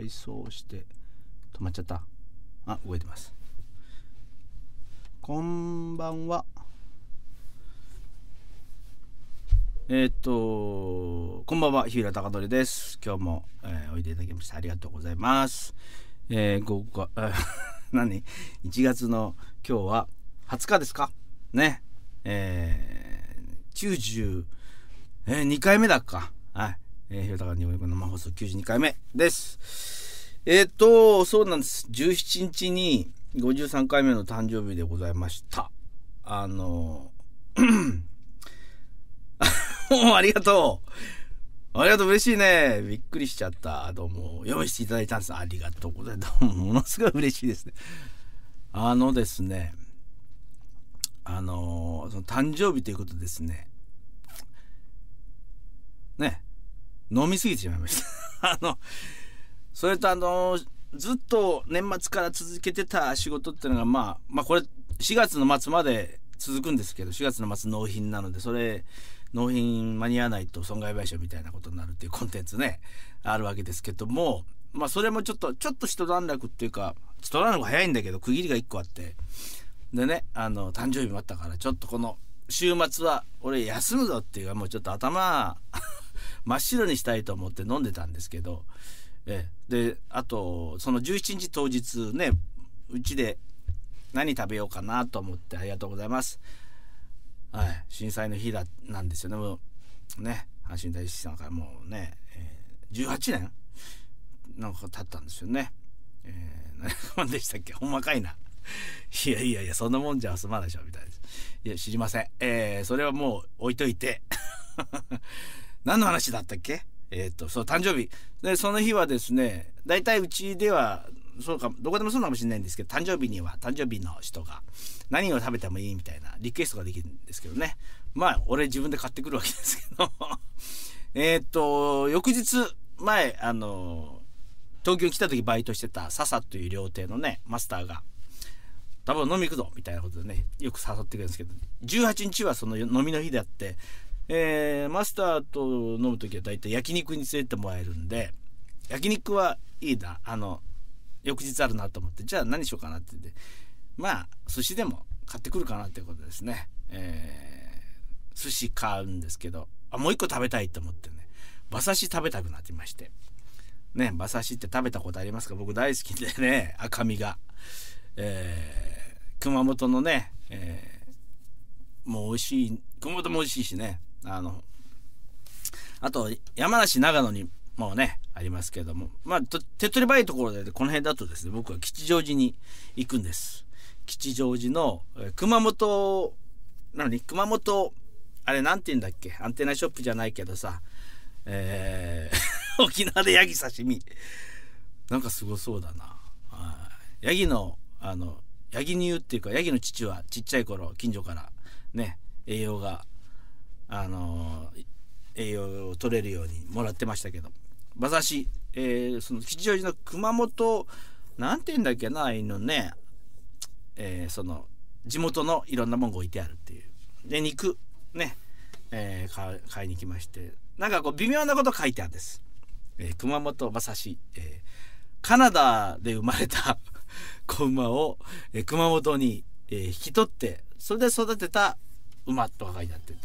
配送して止まっちゃった。あ動いてます。こんばんは。えー、っとこんばんは。日浦貴則です。今日も、えー、おいでいただきましてありがとうございます。えー、午後 何 ?1 月の今日は20日ですか？ね。えー、90、えー、2回目だっか。はい。えー、ひろたかにおいく生放送92回目です。えっ、と、そうなんです。17日に53回目の誕生日でございました。あの、ありがとう。ありがとう、嬉しいね。びっくりしちゃった。どうも、用意していただいたんです。ありがとうございます。どうも、ものすごい嬉しいですね。あのですね、あの、その誕生日ということです。ね、飲みすぎてしまいました。あの、それとあの、ずっと年末から続けてた仕事っていうのが、まあ、まあこれ4月の末まで続くんですけど、4月の末納品なので、それ、納品間に合わないと損害賠償みたいなことになるっていうコンテンツね、あるわけですけども、まあそれもちょっと、ちょっと一段落っていうか、一段落早いんだけど、区切りが1個あって、でね、あの、誕生日もあったから、ちょっとこの、週末は俺休むぞっていうか、もうちょっと頭 真っ白にしたいと思って飲んでたんですけど、えであとその17日当日ねうちで何食べようかなと思ってありがとうございます。はい、震災の日だなんですよね。もうね阪神大震災からもうね、えー、18年なんか経ったんですよね。えー、何でしたっけ？ほんまかいな。いやいやいや、そんなもんじゃ済まないでしょ、みたいです。いや、知りません。えー、それはもう置いといて。何の話だったっけ？えー、っと、そう、誕生日。で、その日はですね、大体うちでは、そうか、どこでもそうかもしれないんですけど、誕生日には誕生日の人が何を食べてもいいみたいなリクエストができるんですけどね。まあ、俺自分で買ってくるわけですけど。えっと、翌日、前、あの、東京に来た時バイトしてた笹という料亭のね、マスターが、多分飲み行くぞみたいなことでね、よく誘ってくるんですけど、18日はその飲みの日であって、えー、マスターと飲む時は大体焼肉に連れてもらえるんで焼肉はいいな。あの翌日あるなと思って。じゃあ何しようかなって言って。まあ寿司でも買ってくるかなっていうことですね、えー、寿司買うんですけど。あもう一個食べたいと思ってね。馬刺し食べたくなってまして。ね馬刺しって食べたことありますか？僕大好きでね赤身が、えー、熊本のね、えー、もう美味しい熊本も美味しいしね。あの、あと、山梨、長野にもうね、ありますけども、まあ、手っ取り早いところで、この辺だとですね、僕は吉祥寺に行くんです。吉祥寺の、熊本、なのに、熊本、あれなんて言うんだっけ？アンテナショップじゃないけどさ、えー、沖縄でヤギ刺身。なんかすごそうだな。ヤギの、あの、ヤギ乳っていうか、ヤギの父はちっちゃい頃、近所からね、栄養があの栄養を取れるようにもらってましたけど。馬刺し、えー、その吉祥寺の熊本なんて言うんだっけなあいのね、えー、その地元のいろんなもんが置いてあるっていう。で肉ね、えー、買いに来まして。なんかこう微妙なこと書いてあるんです、えー、熊本馬刺し、えカナダで生まれた 子馬を、え熊本に、え引き取ってそれで育てた馬とか書いてあってて。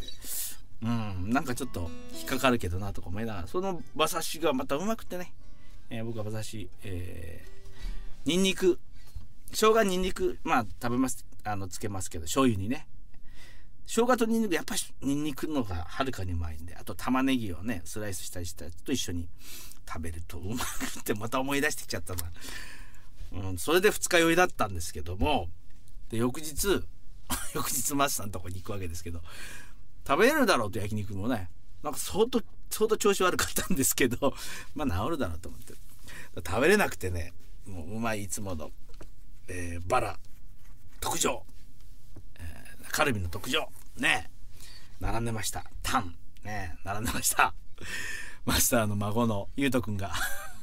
うん。なんかちょっと引っかかるけどなとか思いながらその馬刺しがまたうまくてね、えー、僕は馬刺し、えー、ニンニク生姜ニンニクまあ食べます。あのつけますけど醤油にね。生姜とニンニクやっぱりニンニクのがはるかにうまいんであと玉ねぎをねスライスしたりしたやつと一緒に食べるとうまくってまた思い出してきちゃったな、うん、それで二日酔いだったんですけどもで翌日 翌日マスターのとこに行くわけですけど食べれるだろうと焼肉もね。なんか相当相当調子悪かったんですけど まあ治るだろうと思って。食べれなくてねもううまいいつもの、えー、バラ特上、えー、カルビの特上。ね。並んでました。タン。ね。並んでました。マスターの孫のゆうとくんが。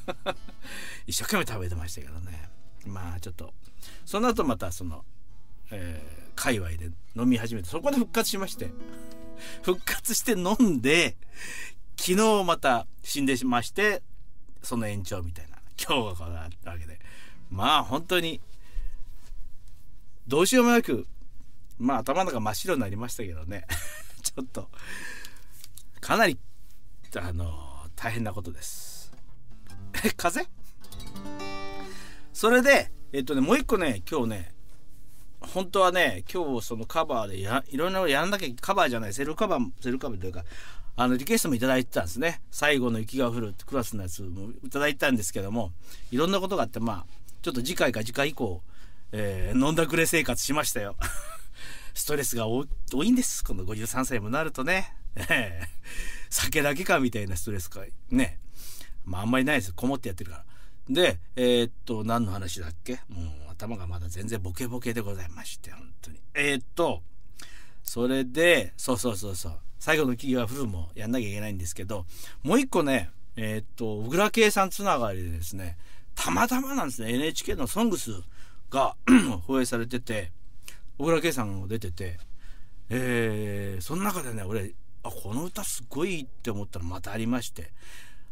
一生懸命食べてましたけどね。まあちょっとその後またその、えー、界隈で飲み始めてそこで復活しまして。復活して飲んで、昨日また死んでしまして、その延長みたいな。今日がこうなわけで。まあ本当にどうしようもなくまあ頭の中真っ白になりましたけどね。ちょっとかなりあの大変なことです。え 風邪？それでえっとねもう一個ね今日ね本当はね今日そのカバーでやいろんなのやらなきゃカバーじゃないセルカバーセルカバーというかあのリクエストもいただいてたんですね。最後の雪が降るクラスのやつもいただいたんですけどもいろんなことがあってまあちょっと次回か次回以降、えー、飲んだくれ生活しましたよ。ストレスが多いんです。この53歳もなるとね。酒だけかみたいなストレスかね。まああんまりないです。こもってやってるから。でえー、っと何の話だっけ？もう頭がまだ全然ボケボケでございまして本当に。えー、っとそれでそうそうそうそう。最後の企業はフルもやんなきゃいけないんですけどもう一個ねえー、っと小倉圭さんつながりでですねたまたまなんですね NHK の「ソングスが 放映されてて小倉圭さんも出ててえー、その中でね俺あこの歌すごいって思ったのまたありまして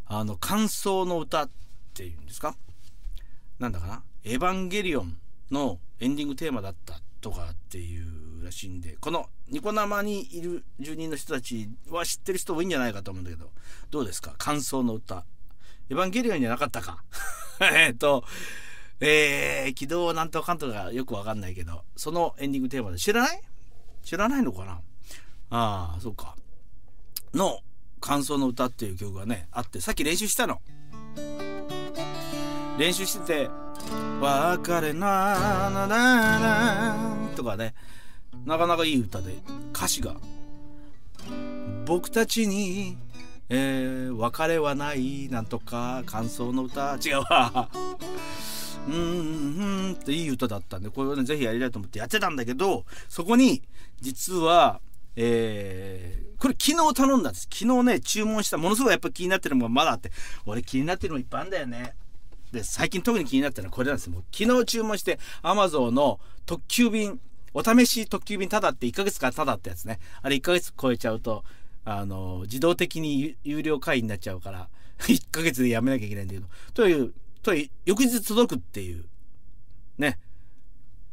あの感想の歌っていうんですか？なんだかな「エヴァンゲリオン」のエンディングテーマだったとかっていうらしいんでこのニコ生にいる住人の人たちは知ってる人多いんじゃないかと思うんだけどどうですか？感想の歌。エヴァンゲリオンじゃなかったか？えっとえー、軌道なんとかんとかよくわかんないけどそのエンディングテーマで知らない？知らないのかな？ああそうか。の感想の歌っていう曲がねあってさっき練習したの。練習してて「別れなななな」とかね。なかなかいい歌で歌詞が「僕たちに、えー、別れはないなんとか感想の歌。違うわ」うんうんっていい歌だったんでこれをねぜひやりたいと思ってやってたんだけどそこに実はえー、これ昨日頼んだんです。昨日ね注文したものすごいやっぱ気になってるものがまだあって俺気になってるのいっぱいあんだよね。で最近特に気になったのはこれなんですよ。もう昨日注文して Amazon の特急便お試し特急便ただって1ヶ月間ただってやつね。あれ1ヶ月超えちゃうとあの自動的に有料会員になっちゃうから 1ヶ月でやめなきゃいけないんだけど。というと翌日届くっていう。ね。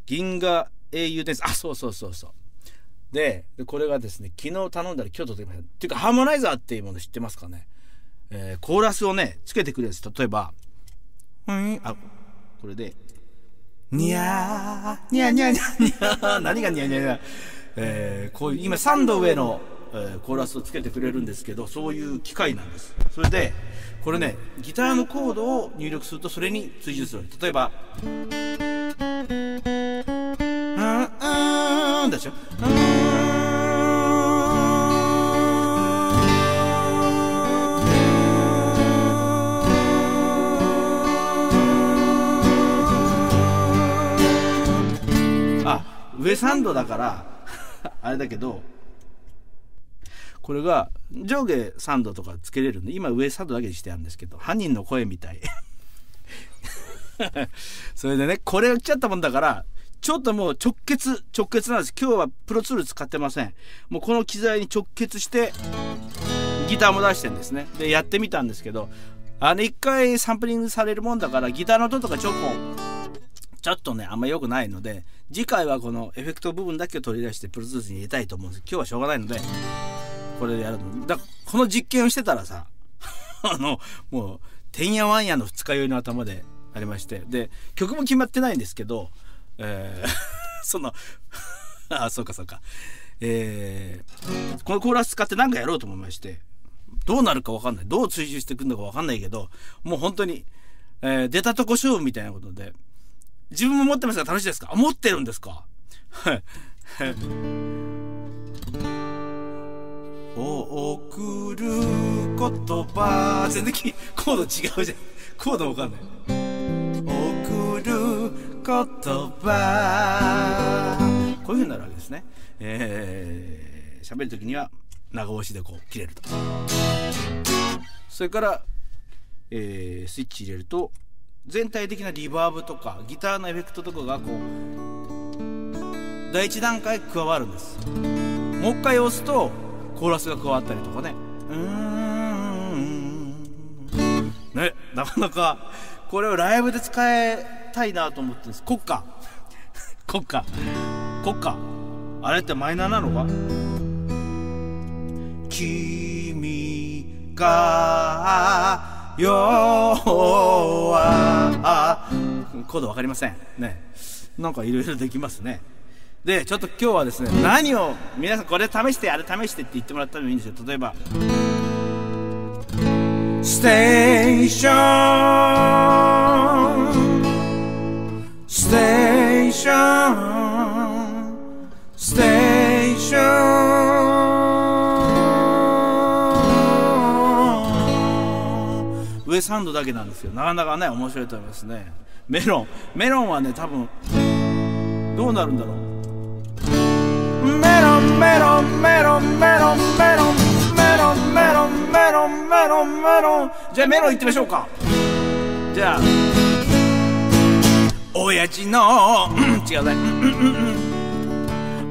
銀河英雄ですあそうそうそうそう。でこれがですね昨日頼んだら今日届きました。っていうかハーモナイザーっていうもの知ってますかね、えー、コーラスをねつけてくれるんです。例えばうん。あこれで。にゃー。にゃにゃにゃにゃ何がにゃにゃにゃえー、こういう今3度上の、えー、コーラスをつけてくれるんですけどそういう機械なんです。それでこれねギターのコードを入力するとそれに追従する例えば「うんうん」でしょ「う。ん」上3度だからあれだけどこれが上下3度とかつけれるんで今上3度だけにしてあるんですけど犯人の声みたい。それでねこれ打っちゃったもんだからちょっともう直結直結なんです。今日はプロツール使ってません。もうこの機材に直結してギターも出してんですね。でやってみたんですけどあの一回サンプリングされるもんだからギターの音とかちょっとちょっとね、あんま良くないので、次回はこのエフェクト部分だけを取り出してプロツースに入れたいと思うんです今日はしょうがないので、これでやるの。だこの実験をしてたらさ、あの、もう、てんやわんやの二日酔いの頭でありまして、で、曲も決まってないんですけど、えー そのあ、そうかそうか。えー、このコーラス使って何かやろうと思いまして、どうなるかわかんない。どう追従してくるのかわかんないけど、もう本当に、えー、出たとこ勝負みたいなことで、自分も持ってますが楽しいですか？持ってるんですか？はい。送る言葉。全然コード違うじゃん。コードわかんない。送る言葉。こういうふうになるわけですね。えー、喋る時には長押しでこう切れると。それから、えー、スイッチ入れると全体的なリバーブとかギターのエフェクトとかがこう第一段階加わるんです。もう一回押すとコーラスが加わったりとかね。うん。ねなかなかこれをライブで使えたいなと思ってるんです。国歌国歌国歌あれってマイナーなのか？君がよはコー。ドわかりません。ね。なんかいろいろできますね。でちょっと今日はですね何を皆さんこれ試してあれ試してって言ってもらったらいいんですよ。例えばステーション上サウンドだけなんですよ。なかなかね面白いと思いますね。メロン。メロンはね多分どうなるんだろう。メロンメロンメロンメロンメロンメロンメロンメロンメロンメロン。じゃあメロンいってみましょうか。じゃあ親父の違うね。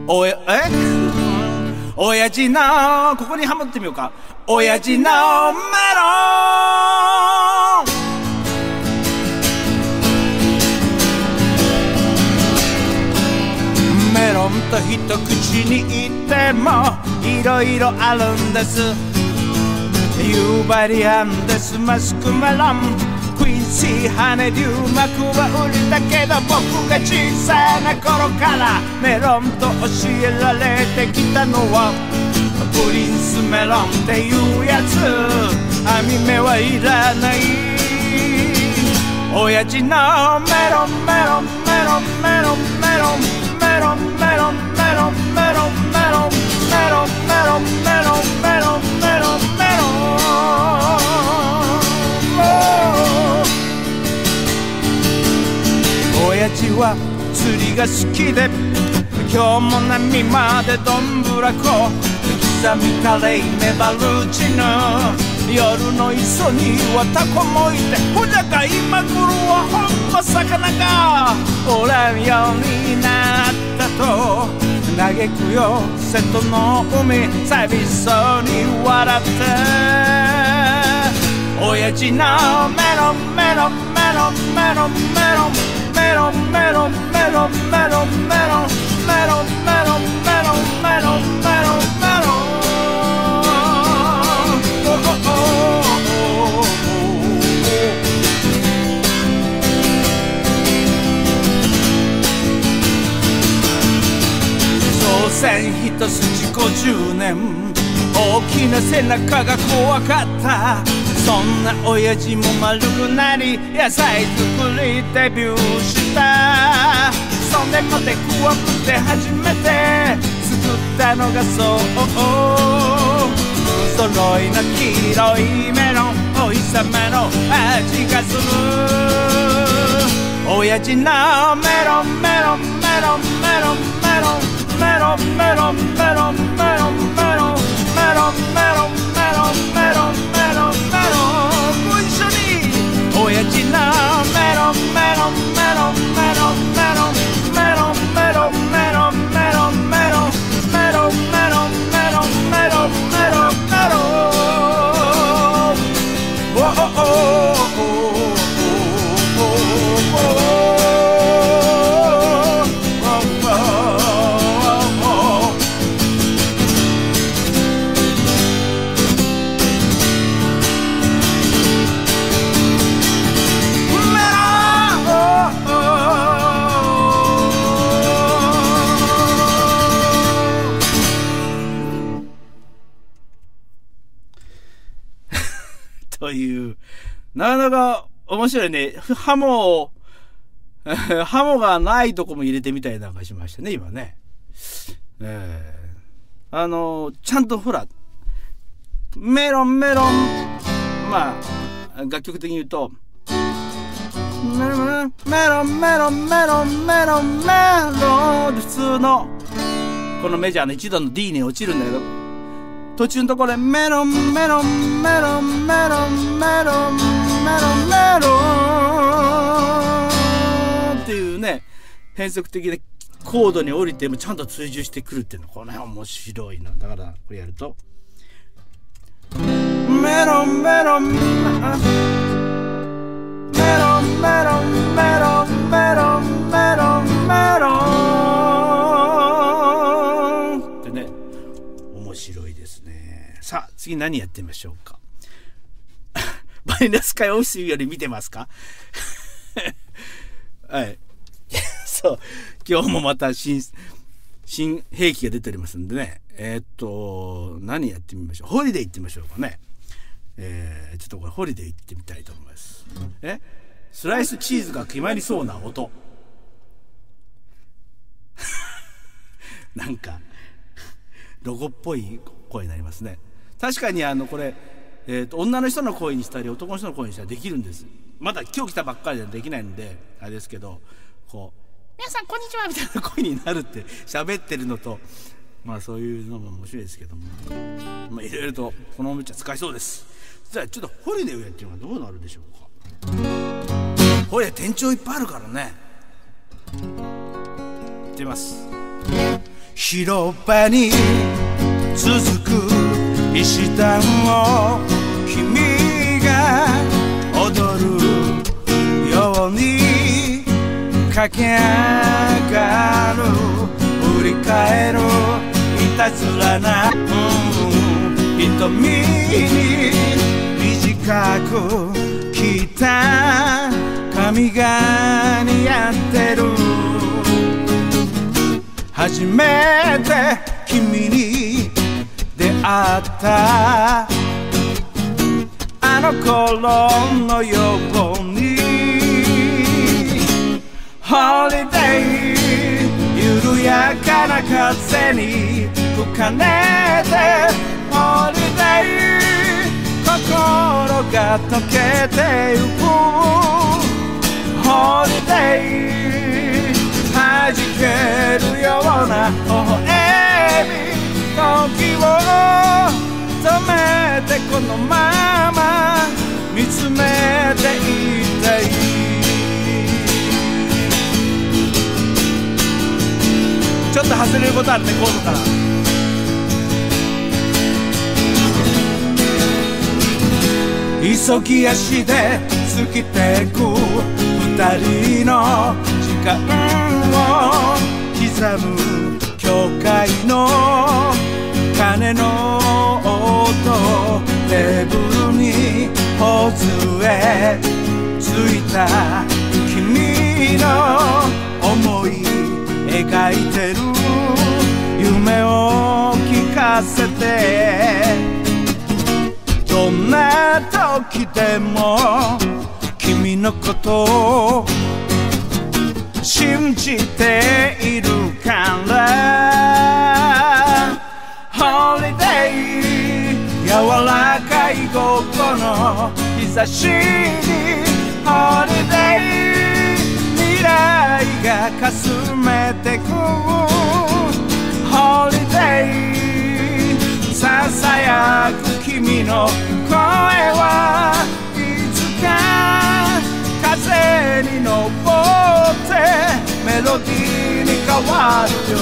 おやえ？親父のここにハモってみようか。親父のメロン。と口に言ってもいろいろあるんです。ユーバリアンです。マスクメロン。クイーンシーハネデューマクは売りだけど僕が小さな頃からメロンと教えられてきたのは。プリンスメロンっていうやつ。網目はいらない。親父のメロンメロンメロンメロンメロンメロン。は釣りが好きで今日も波までどんぶらこ。刻みカレイメバルチヌ夜の磯にはタコもいてほじゃが今頃はほんま魚がおらんようになってと嘆くよ瀬戸の海寂しそうに笑って親父のメロンメロンメロンメロンメロンメロンメロンメロンメロンメロンメロンメロンメロンメロンメロンメ朝鮮一筋50年。大きな背中が怖かった。そんな親父も丸くなり野菜作りデビューした。そんでもて怖くて初めて作ったのがそう。不揃いの黄色いメロンお日様の味がする。親父のメロンメロンメロンメロンメロン。メロンメロンメロンメロンメロンメロンメロンメロンメロンメロンメロンご一緒なかなか面白いね。ハモを、ハモがないとこも入れてみたりなんかしましたね、今ね。えー、あの、ちゃんとほら、メロンメロン、まあ、楽曲的に言うと、メロンメロンメロンメロンメロンメロン普通のこのメジャーの1度の D に落ちるんだけど途中のところでメロンメロンメロンメロンメロンメロン。メロンっていうね変則的でコードに降りてもちゃんと追従してくるっていうのこの辺面白いな。だからこれやると。メロンメロンメロン。次何やってみましょうか。バイナス会オフィスより見てますか？はい。そう。今日もまた新新兵器が出ておりますんでね。えー、っと何やってみましょう？ホリデー行ってみましょうかね。えー、ちょっとこれホリデー行ってみたいと思います。え？スライスチーズが決まりそうな音。なんかロボっぽい声になりますね。確かにあのこれ、えーと、女の人の声にしたり男の人の声にしたりできるんです。まだ今日来たばっかりでできないんであれですけどこう「皆さんこんにちは」みたいな。声になるって喋ってるのとまあそういうのも面白いですけども。まあいろいろとこのおもちゃ使いそうです。じゃあちょっとホリデーをやってみるのはどうなるでしょうか。ホリデー店長いっぱいあるからね。いってみます。広場に続く石段を君が踊るように駆け上がる振り返るいたずらな、うん、瞳に短く切った。髪が似合ってる。初めて君に出会った。あの頃のように。ホリデー緩やかな風に。吹かれて。ホリデー心が溶けてゆく。ホリデー弾けるような微笑み時を止めてこのまま見つめていたい。ちょっと外れることあってコードか。ら急ぎ足で過ぎてく二人の時間を刻む。教会の鐘の音テーブルに頬杖ついた君の思い描いてる夢を聞かせてどんな時でも君のことを信じているから。ホリデー柔らかい午後の日差しに。ホリデー未来がかすめてく。ホリデーささやく君の声は。いつか風に乗ってメロディーに変わるよ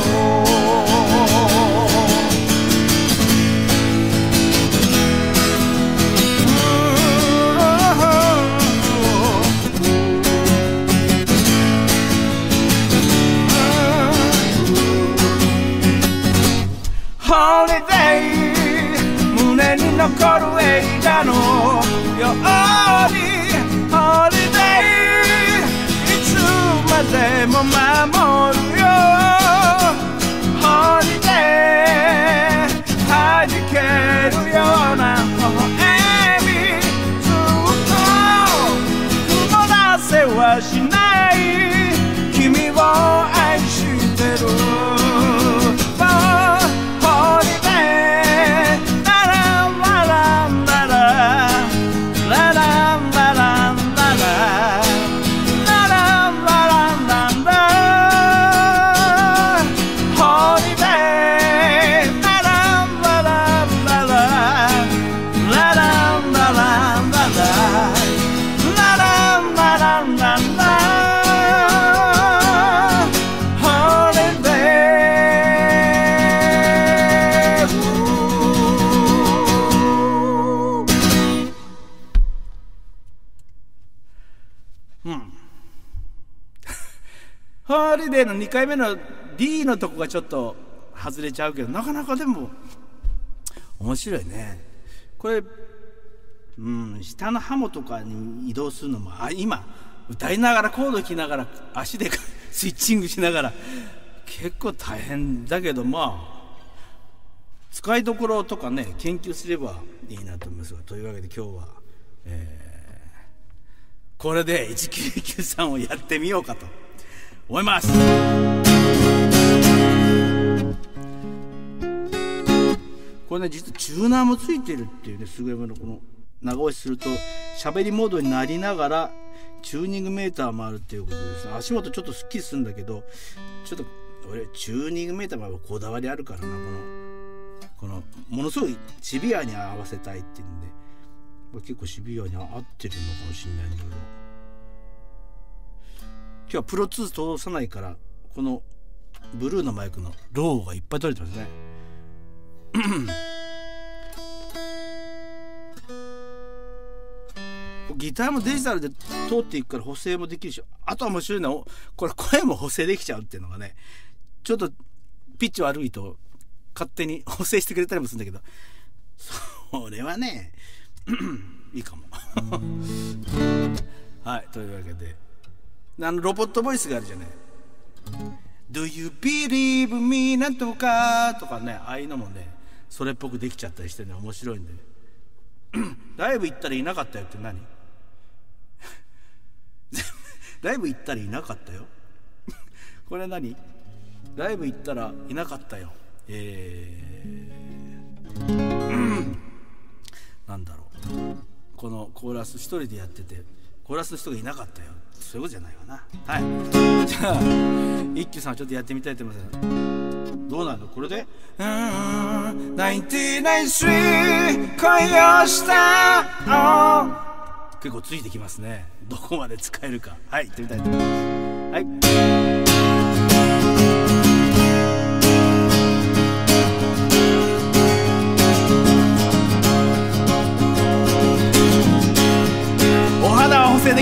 2回目の D のとこがちょっと外れちゃうけどなかなかでも面白いね。これうん下のハモとかに移動するのもあ今歌いながらコードきながら足で スイッチングしながら結構大変だけどまあ使いどころとかね研究すればいいなと思いますがというわけで今日は、えー、これで1993をやってみようかと。思います。これね実はチューナーもついてるっていうね優れものこの長押しすると喋りモードになりながらチューニングメーターもあるっていうことです。足元ちょっとすっきりするんだけどちょっと俺チューニングメーターもこだわりあるからなこのこのものすごいシビアに合わせたいっていうんで。結構シビアに合ってるのかもしれないんだけど。日はプロ2通さないからこのブルーのマイクのローがいっぱい取れてますね。ギターもデジタルで通っていくから補正もできるしあとは面白いのはこれ声も補正できちゃうっていうのがねちょっとピッチ悪いと勝手に補正してくれたりもするんだけどそれはねいいかも。はいというわけであのロボットボイスがあるじゃない「Do you believe me?」なんとかとかねああいうのもねそれっぽくできちゃったりしてね面白いんで。ライブ行ったらいなかったよって何？ライブ行ったらいなかったよ。これ何？ライブ行ったらいなかったよ。えー、なんだろう。このコーラス一人でやってて。コーラスの人がいなかったよ。そういうことじゃないわな。はい。じゃあ一休さんはちょっとやってみたいと思います。どうなの？これで「うん。99恋をした」結構ついてきますね。どこまで使えるか。はい行ってみたいと思います。はい。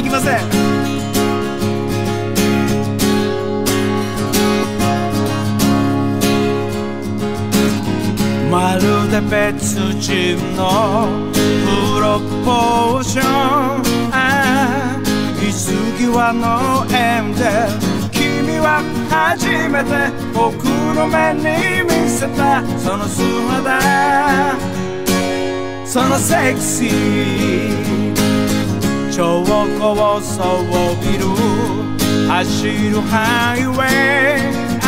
きません。まるで別人のプロポーション。水際の縁で君は初めて僕の目に見せた。その姿そのセクシー。超高層ビル走るハイウェイ。あ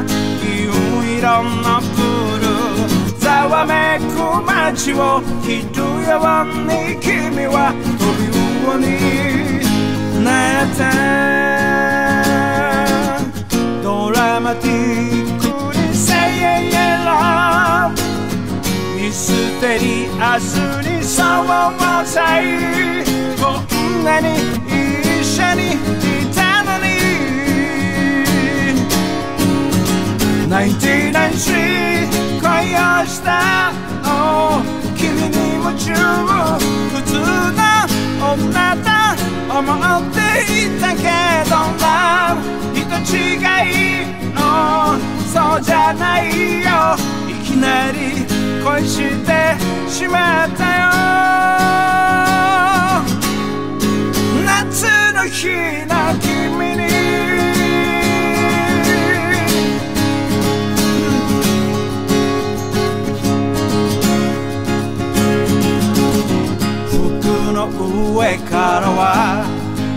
あ銀色のプールざわめく街をひるように君は飛び魚になったドラマティックに Say yeah, love ミステリアスにそうもさい。んなに一緒にいたのにナインティナインシー恋をした、oh、君に夢中普通の女と思っていたけど。な人違い、oh、そうじゃないよいきなり恋してしまったよの日の君に。服の上からは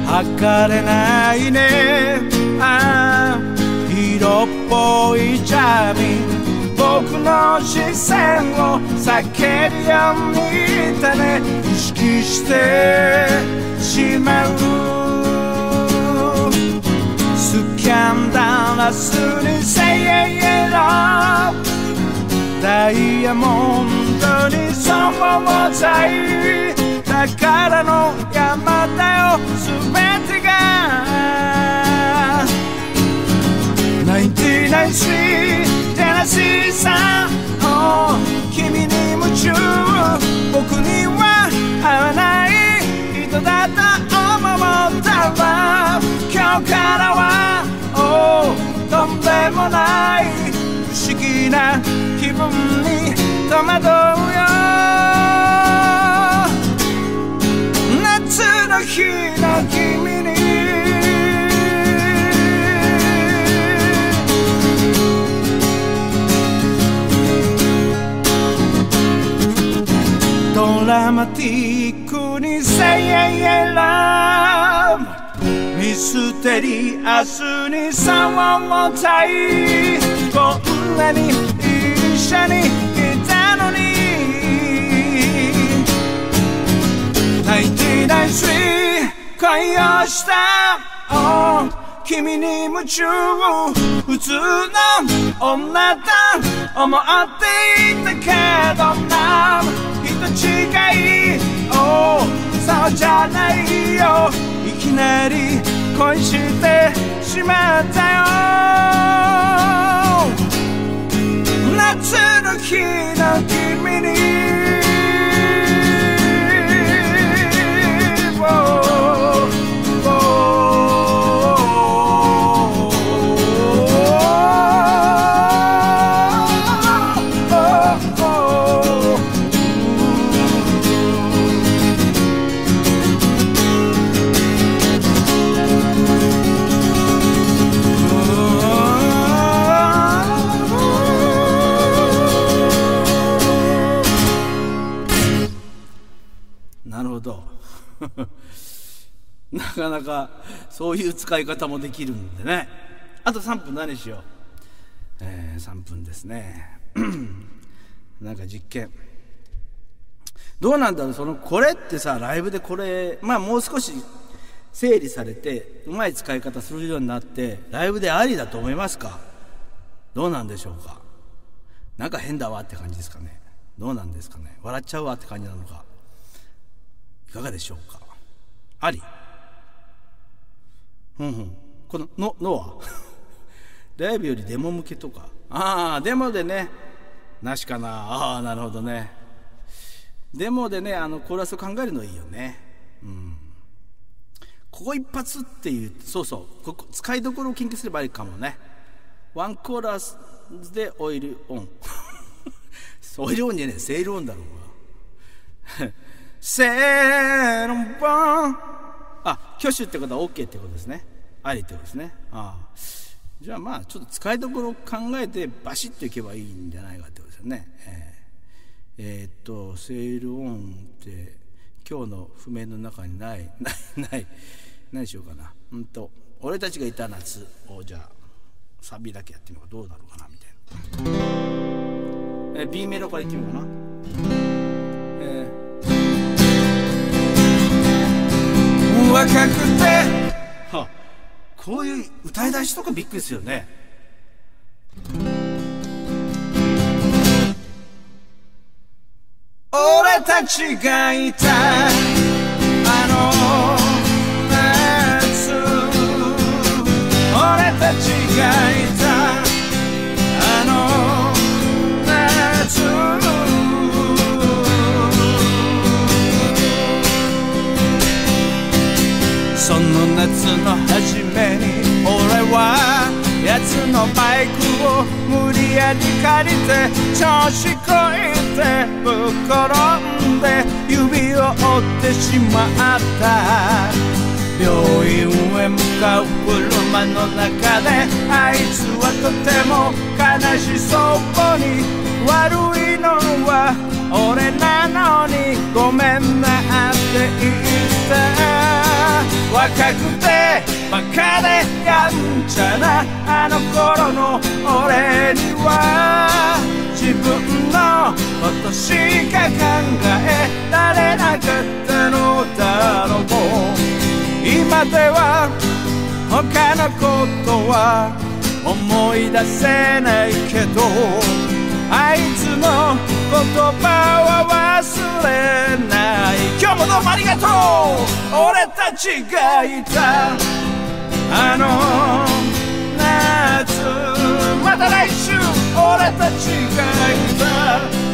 測れないね。ああ色っぽいジャミ僕の視線を避けるようにだね。意識してしまう。スキャンダラスにせいえろダイヤモンドにその材宝の山だよ全てが99スリーテナシーさん君に夢中。僕には合わない人だと思ったわ。今日からはとんでもない不思議な気分に戸惑うよ。夏の日の君に。ドラマティックにせいさややらステリアスに触もたいこんなに一緒にいたのに99恋をした、oh 君に夢中普通の女だ思っていたけどな人違いおそうじゃないよいきなり恋してしまったよ。夏の日の君に。そういう使い方もできるんでね。あと3分何しよう、えー、3分ですね。なんか実験。どうなんだろう。そのこれってさライブでこれまあもう少し整理されてうまい使い方するようになってライブでありだと思いますか？どうなんでしょうか？なんか変だわって感じですかね。どうなんですかね。笑っちゃうわって感じなのか。いかがでしょうか？あり。うんうん。この「の」のは？ライブよりデモ向けとか？ああデモでね。なしかな。ああなるほどね。デモでねあのコーラスを考えるのいいよね。うん。ここ一発っていうそうそう。ここ使いどころを研究すればいいかもね。ワンコーラスでオイルオン。オイルオンじゃねえ。セールオンだろうが。セールオン！あ挙手ってことは OK ってことですね。ありってことですね。ああ。じゃあまあちょっと使いどころを考えてバシッといけばいいんじゃないかってことですよね。えー、えー、っとセールオンって今日の譜面の中にないないない何しようかな。うんと俺たちがいた夏をじゃあサビだけやってみようか。どうだろうかなみたいな、えー、B メロからいってみようかな。若くて、は、こういう歌い出しとかびっくりですよね。俺たちがいたあの夏。俺たちがいた。の初めに俺は奴のバイクを無理やり借りて調子こいてぶっ転んで指を折ってしまった病院へ向かう車の中であいつはとても悲しそうに悪いのは俺なのにごめんなって言った若くてバカでやんちゃなあの頃の俺には自分のことしか考えられなかったのだろう。今では他のことは思い出せないけどの言葉は忘れない。今日もどうもありがとう。俺たちがいた。あの夏また来週。俺たちがいた。